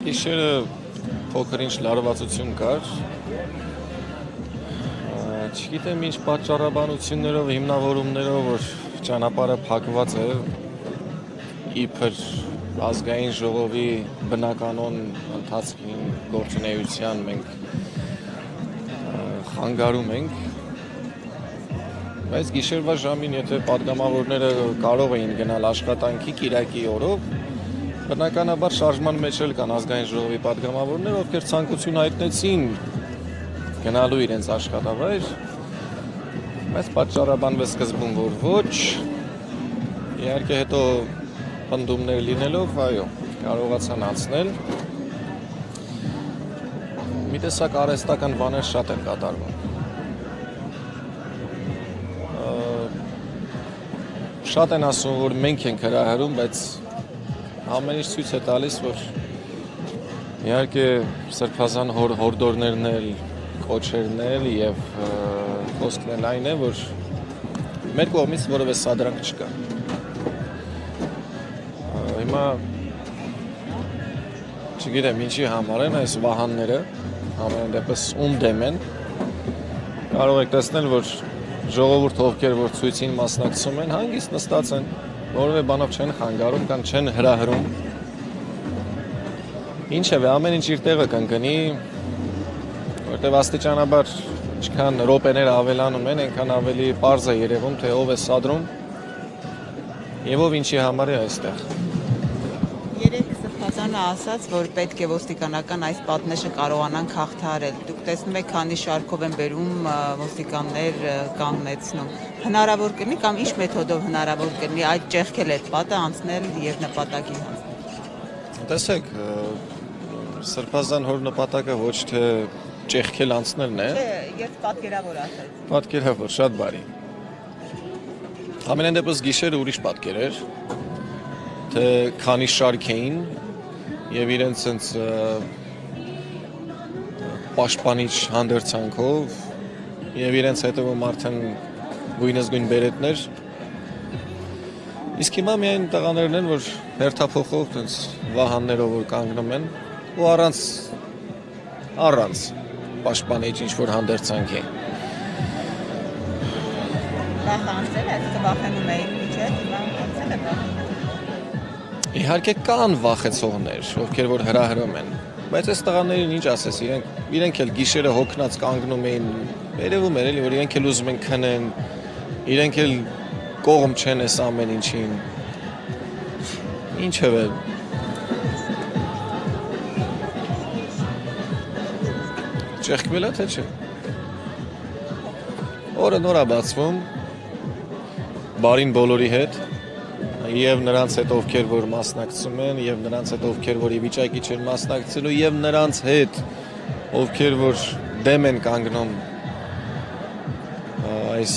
Գիշերը փոքր-ինչ լարվածություն կար։ Չգիտեմ ինչ պատճառաբանություններով, հիմնավորումներով, որ ճանապարհը փակված է իբր ազգային ժողովի բնականոն ընթացքին գործունեության մենք խանգարում ենք բայց գիշերվա ժամին եթե падգամավորները կարող էին գնալ աշխատանքի Կիրակի օրով Բնականաբար շարժման մեջ էլ կան ազգային ժողովի падգամավորներ, ովքեր ցանկություն հայտնեցին գնալու իրենց աշխատավայր, բայց պատճառաբանվե սկզբում որ ոչ իհարկե հետո ընդդումներ լինելով, այո, կարողացան անցնել։ Մի տեսակ արհեստական բաներ շատ են կատարվում։ Շատ են ասում, որ մենք ենք հրահրում, բայց ամեն ինչ ցույց է տալիս, որ իհարկե սրբազան հոր հորդորներն էլ կոչերն էլ եւ խոսքն էլ այն է, որ մեր կողմից որևէ սադրանք չկա։ Հիմա չգիտեմ ինչի համար են այս վահանները, ամեն դեպս ում դեմ են։ Կարող եք տեսնել, որ ժողովուրդ ովքեր որ ցույցին մասնակցում են, հանգիստ նստած են որևէ բանով չեն խանգարում կամ չեն հրահրում։ Ինչևէ, ամեն ինչ իր տեղը կընկնի, որտեղ աստիճանաբար ինչքան ռոպեներ ավելանում են, այնքան ավելի པարզ է երևում, թե ով է սադրում եւ ով ինչի համար է այստեղ։ Սրբազանը ասաց, որ պետք է ոստիկանական այս պատնեշը կարողանան հաղթարել։ Դուք տեսնում եք, քանի շարքով են բերում ոստիկաններ կանգնեցնում հնարավոր կլինի կամ ինչ մեթոդով հնարավոր կլինի այդ ճեղքել այդ պատը անցնել եւ նպատակին հասնել։ Տեսեք, սրբազան հոր նպատակը ոչ թե ճեղքել անցնելն է։ Չէ, ես պատկերավոր ասացի։ Պատկերավոր, շատ բարի։ Ամենայն դեպս գիշերը ուրիշ պատկեր էր, թե քանի շարք էին եւ իրենց ցենց պաշտպանիչ հանդերձանքով եւ իրենց հետևում արդեն գույնզգույն բերետներ։ Իսկ հիմա միայն տղաներն են, որ հերթափոխով տենց վահաններով որ կանգնում են ու առանց առանց պաշտպանիչ ինչ որ հանդերձանք է։ Վախանցել է, վախենում էին միջև, հիմա անցել է վախ։ Իհարկե կան վախեցողներ, ովքեր որ հրահրում են, բայց այս տղաներին ինչ ասես, իրենք իրենք էլ գիշերը հոգնած կանգնում էին, երևում էր էլի որ իրենք էլ ուզում են քնեն, իրենք էլ կողմ չեն այս ամեն ինչին։ Ինչևէ Չեղքվել է թե չէ։ Օրը նորա բացվում բարին բոլորի հետ եւ նրանց հետ ովքեր որ մասնակցում են եւ նրանց հետ ովքեր որ ի վիճակի չեն մասնակցելու եւ նրանց հետ ովքեր որ դեմ են կանգնում այս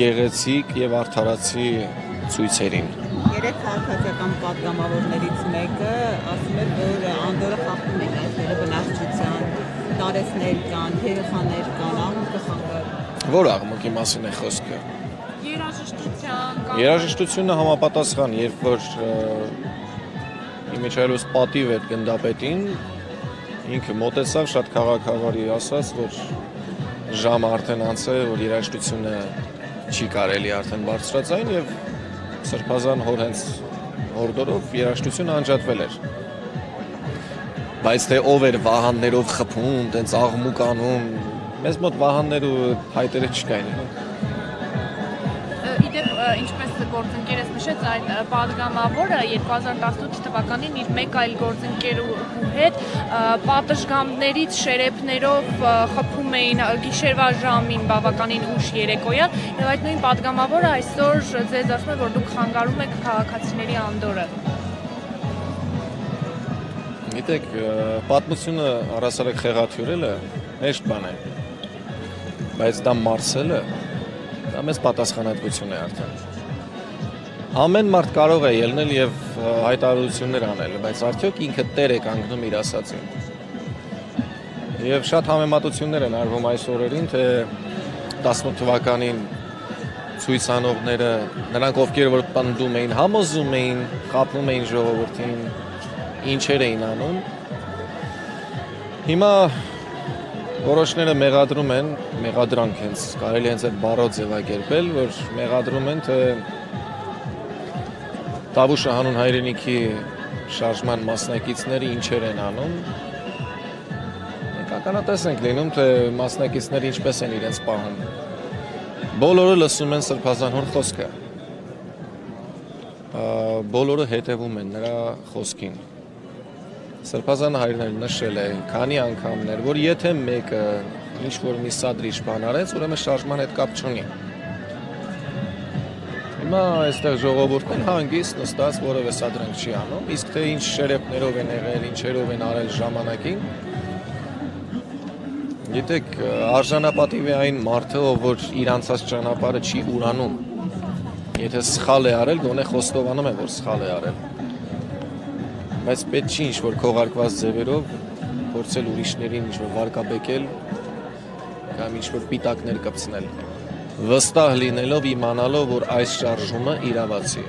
գեղեցիկ եւ արդարացի ցույցերին երեք քաղաքական պատգամավորներից մեկը ասում է, որ անդորը խախտում է այստեղը բնակչության, տարեցներ կան, երեխաներ կան, աղմուկը խանգարում։ Որ աղմուկի մասին է խոսքը։ Երաժշտությունը համապատասխան, երբ որ Իմիջայլոս պատիվ էր գնդապետին, ինքը մտեցավ շատ քաղաքավարի ասաց, որ ժամը արդեն անց է, որ երաժշտությունը չի կարելի արդեն բարձրացային եւ սրբազան հոր հենց հորդորով երաշտությունը անջատվել էր բայց թե ով էր վահաններով խփում, տենց աղմուկ անում, մեզ մոտ վահաններ ու հայտերը չկային ինչպես գործընկերս նշեց, այդ падգամավորը 2018 թվականին իր մեկ այլ գործընկերու հետ պատշգամբներից շերեփներով խփում էին գիշերվա ժամին բավականին ուշ երեկոյա եւ այդ նույն падգամավորը այսօր ձեզ ասում է, որ դուք խանգարում եք քաղաքացիների անդորը։ Գիտեք, պատմությունը առասարակ խեղաթյուրելը հեշտ բան է։ Բայց դա մարսելը դա մեծ պատասխանատվություն է արդեն։ Ամեն մարդ կարող է ելնել եւ հայտարարություններ անել, բայց արդյոք ինքը տեր է կանգնում իր ասածին։ Եվ շատ համեմատություններ են արվում այս օրերին, թե 18 թվականին ցույցանողները, նրանք ովքեր որ պնդում էին, համոզում էին, խափում էին ժողովրդին, ինչեր էին անում։ Հիմա որոշները մեղադրում են, մեղադրանք հենց կարելի հենց այդ բառով ձևակերպել, որ մեղադրում են թե Տավուշը հանուն հայրենիքի շարժման մասնակիցները ինչեր են անում։ ականատես ենք լինում, թե մասնակիցները ինչպես են իրենց պահում։ Բոլորը լսում են սրբազան խոսքը բոլորը հետևում են նրա խոսքին։ Սրբազան հայրն նշել է քանի անգամներ, որ եթե մեկը ինչ որ մի սադրիչ բան արեց, ուրեմն շարժման հետ կապ չունի։ Հիմա այստեղ ժողովուրդն հանգիստ նստած որևէ սադրանք չի անում, իսկ թե ինչ շերեփներով են եղել, ինչերով են արել ժամանակին, Գիտեք, արժանապատիվ է այն մարդը, որ իր անցած ճանապարհը չի ուրանում։ Եթե սխալ է արել, գոնե խոստովանում է, որ սխալ է արել։ Բայց պետք չի ինչ-որ քողարկված ձևերով փորձել ուրիշներին ինչ-որ վարկաբեկել կամ ինչ-որ պիտակներ կպցնել վստահ լինելով իմանալով որ այս շարժումը իրավացի